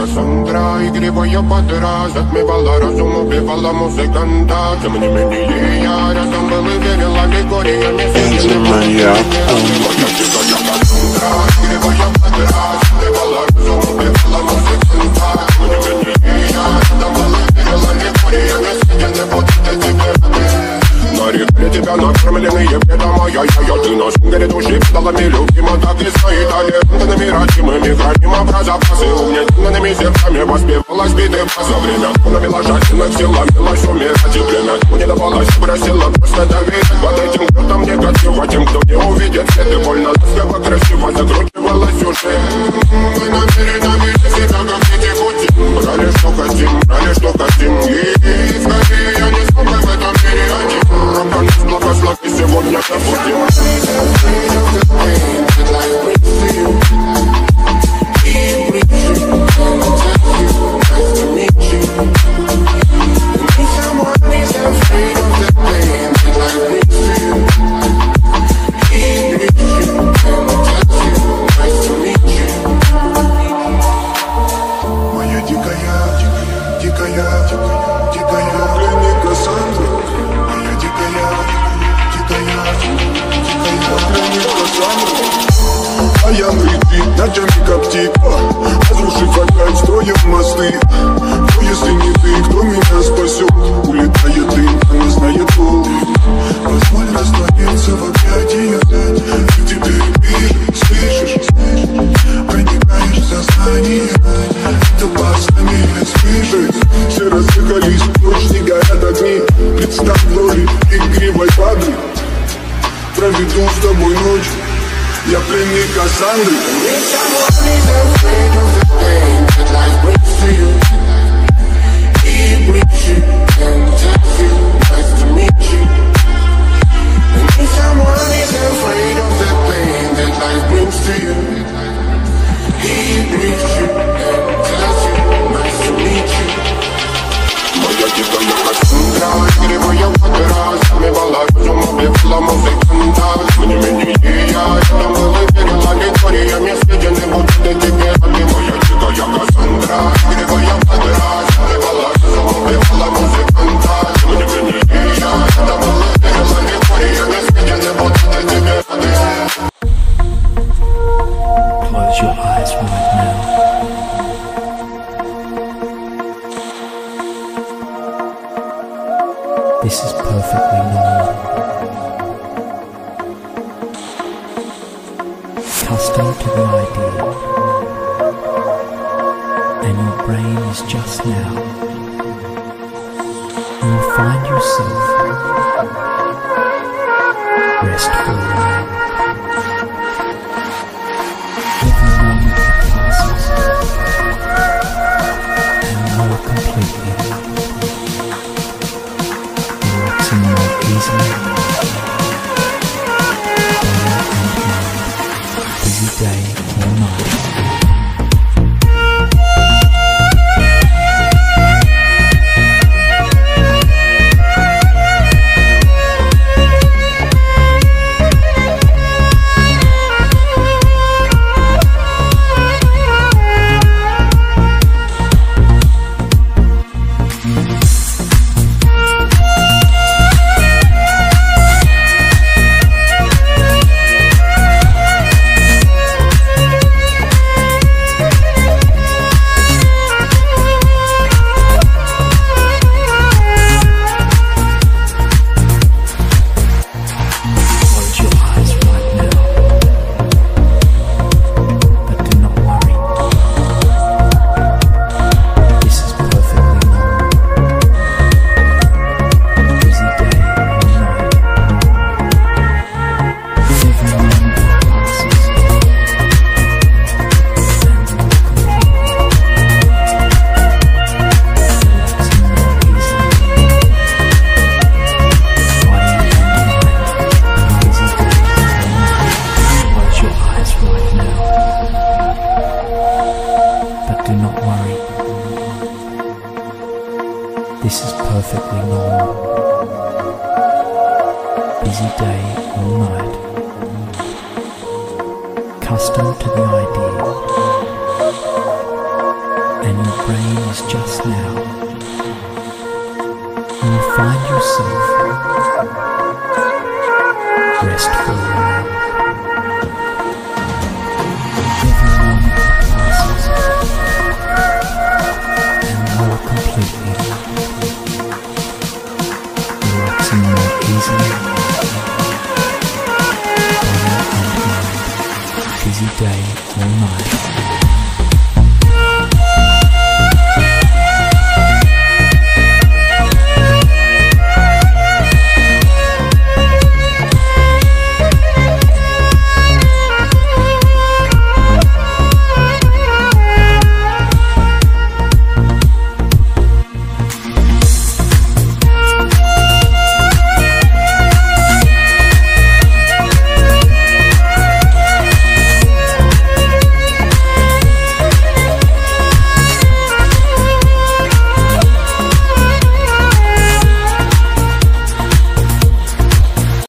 Кассандра Игривая подра Затмевала разум, убивала музыканта Тем не менее я рядом был и верил аллегориями Моя Кассандра Игривая подра педалами любима Так и свои талентами родимыми Храним образопасы угнетенными сердцами Воспевалась биты за время Навела жадинных сил, ломилась умирать И время не давалось, бросила просто доверять Под этим крутом негатива Тем, кто не увидит свет И больно ласково, красиво закручивалась уже Мы намеренно себя как дети пути Брали, что хотим, брали, что хотим И Я летит, ночами коптит Разрушив опять, строим мосты. Кто если не ты, кто меня спасет? Улетает дым, она знает пол Позволь раствориться в объятии опять И теперь ты слышишь, проникаешь в сознание. Это опасными слышит Все разъехались, ночь не горят огни. Представь роли игривой падры Проведу с тобой ночь Я пленник Кассандры This is perfectly normal. Custom to the idea. And your brain is just now. You will find yourself restful 在หญ่ This is perfectly normal. Busy day or night. Custom to the idea. And your brain is just now. you find yourself restful. Busy day or night.